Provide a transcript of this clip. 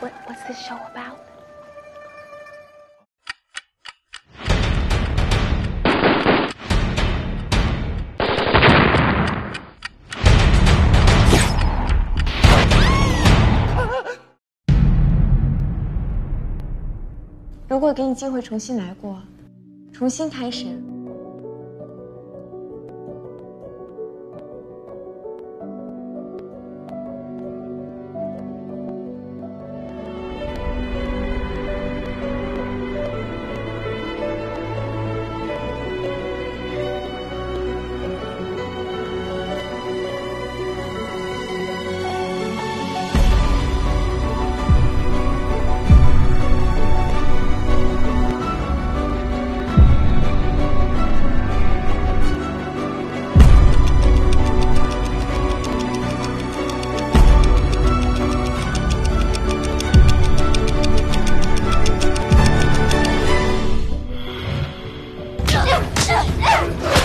what what's this show about? 如果给你机会重新来过，重新开始。Oh,